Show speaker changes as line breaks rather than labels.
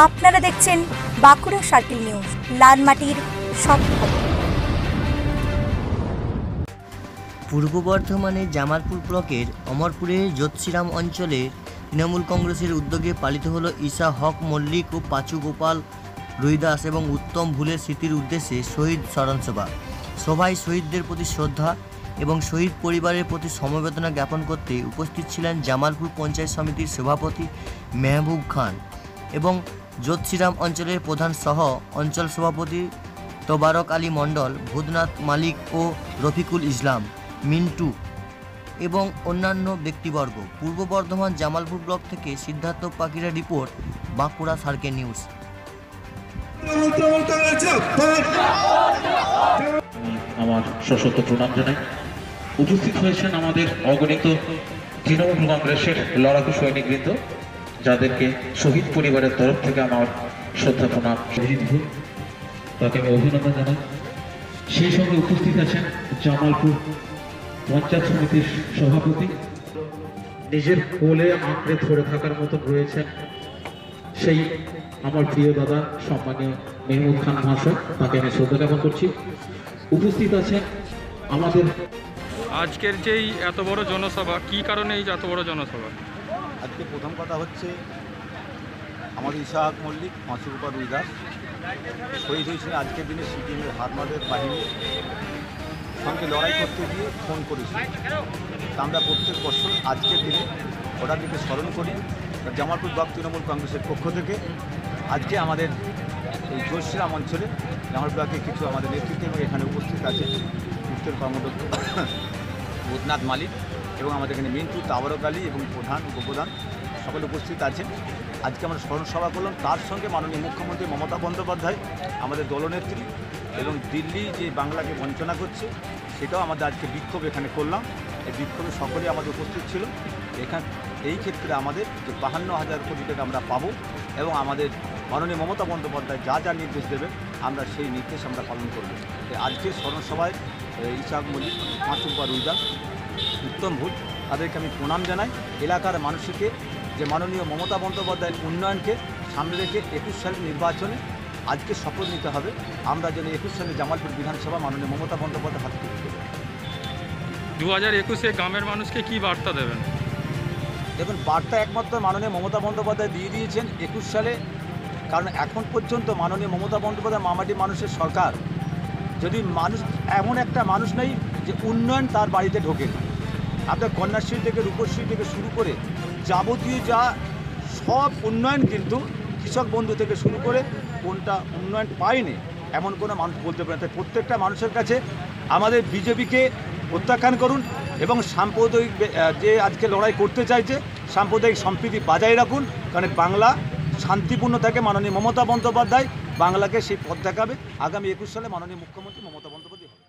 আপনারা দেখছেন Bankura circle news, লালমাটির সব
পূর্ব বর্ধমানের জামালপুর ব্লকের অমরপুরে জ্যোতিষিরাম অঞ্চলে তৃণমূল কংগ্রেসের উদ্যোগে পালিত হল ঈশা হক, মল্লিক ও পাচু গোপাল, রুইদাস এবং উত্তম ভুলের স্মৃতির উদ্দেশ্যে শহীদ স্মরণসভা। সভায় শহীদদের প্রতি শ্রদ্ধা এবং শহীদ পরিবারের প্রতি সমবেদনা জ্ঞাপন করতে উপস্থিত ছিলেন জামালপুর পঞ্চায়েত সমিতির সভাপতি মেহবুব খান এবং জ্যোতিষিরাম অঞ্চলের প্রধান সহ অঞ্চল সভাপতি তোবারক আলী মণ্ডল, ভূতনাথ মালিক ও রফিকুল ইসলাম, মিন্টু এবং অন্যান্য ব্যক্তিবর্গ পূর্ব বর্ধমান জামালপুর ব্লক থেকে সিদ্ধার্থ পাখিরা রিপোর্ট, বাঁকুড়া সার্কে নিউজ।
আমার সশস্ত্র প্রণাম জানাই উপস্থিত হয়েছেন আমাদের অগণিত তৃণমূল কংগ্রেসের লড়াকু সৈনিকবৃন্দ যাদেরকে শহীদ পরিবারের তরফ থেকে আমার শ্রদ্ধা প্রণাম। শহীদ ভূ তাকে আমি অভিনন্দন জানাই। সেই সঙ্গে উপস্থিত আছেন জামালপুর পঞ্চায়েত সমিতির সভাপতি। নিজের কোলে আঁকড়ে ধরে থাকার মতো রয়েছেন সেই আমার প্রিয় দাদা সম্মানীয় মেহমুদ খান মহাশয় তাকে আমি শ্রদ্ধা জ্ঞাপন করছি। উপস্থিত আছেন আমাদের
আজকের যেই এত বড় জনসভা কি কারণে এই যে এত বড় জনসভা?
আজকে প্রথম কথা হচ্ছে আমাদের ইশাহাক মল্লিক পাঁচুরূপা দুই দাস শহীদ হয়েছিলেন আজকের দিনে সিকিমের হারমাদের বাহিনীর সঙ্গে লড়াই করতে গিয়ে ফোন করেছিল তা আমরা প্রত্যেক বছর আজকের দিনে ওটাকে স্মরণ করি, জামালপুর ব্লক তৃণমূল কংগ্রেসের পক্ষ থেকে। আজকে আমাদের এই জোশিরাম অঞ্চলে জামালপুর ব্লকে কিছু আমাদের নেতৃত্ব এখানে উপস্থিত আছে উত্তর কর্মদক্ষ ভূতনাথ মালিক। এবং আমাদের এখানে মিন্টু তাবরক আলী এবং প্রধান, উপপ্রধান সকলে উপস্থিত আছেন। আজকে আমরা স্মরণ সভা করলাম। তার সঙ্গে মাননীয় মুখ্যমন্ত্রী মমতা বন্দ্যোপাধ্যায়, আমাদের দলনেত্রী এবং দিল্লি যে বাংলাকে বঞ্চনা করছে, সেটাও আমাদের আজকে বিক্ষোভ এখানে করলাম। এই বিক্ষোভে সকলেই আমাদের উপস্থিত ছিল। এখান এই ক্ষেত্রে আমাদের যে বাহান্ন হাজার কোটি টাকা আমরা পাবো এবং আমাদের মাননীয় মমতা বন্দ্যোপাধ্যায় যা যা নির্দেশ দেবে আমরা সেই নির্দেশ আমরা পালন করব। তাই আজকে স্মরণ সভায় ইসাক মল্লিক মাসুম্পা রুইদাস উত্তম ভূত তাদেরকে আমি প্রণাম জানাই। এলাকার মানুষকে যে মাননীয় মমতা বন্দ্যোপাধ্যায়ের উন্নয়নকে সামনে রেখে একুশ সালের নির্বাচনে আজকে শপথ নিতে হবে। আমরা যেন একুশ সালে জামালপুর বিধানসভা মাননীয় মমতা বন্দ্যোপাধ্যায় হাত তুলতে
দু হাজার একুশে গ্রামের মানুষকে কি বার্তা দেবেন?
দেখুন বার্তা একমাত্র মাননীয় মমতা বন্দ্যোপাধ্যায় দিয়ে দিয়েছেন একুশ সালে। কারণ এখন পর্যন্ত মাননীয় মমতা বন্দ্যোপাধ্যায় মামাটি মানুষের সরকার। যদি মানুষ এমন একটা মানুষ নেই যে উন্নয়ন তার বাড়িতে ঢোকে না। আপনার কন্যাশ্রী থেকে, রূপশ্রী থেকে শুরু করে যাবতীয় যা সব উন্নয়ন কিন্তু কৃষক বন্ধু থেকে শুরু করে কোনটা উন্নয়ন পায়নি, এমন কোনো মানুষ বলতে পারে। তাই প্রত্যেকটা মানুষের কাছে আমাদের বিজেপিকে প্রত্যাখ্যান করুন এবং সাম্প্রদায়িক যে আজকে লড়াই করতে চাইছে, সাম্প্রদায়িক সম্প্রীতি বজায় রাখুন কারণ বাংলা শান্তিপূর্ণ থাকে, মাননীয় মমতা বন্দ্যোপাধ্যায় বাংলাকে সেই পথ দেখাবে আগামী একুশ সালে মাননীয় মুখ্যমন্ত্রী মমতা বন্দ্যোপাধ্যায়।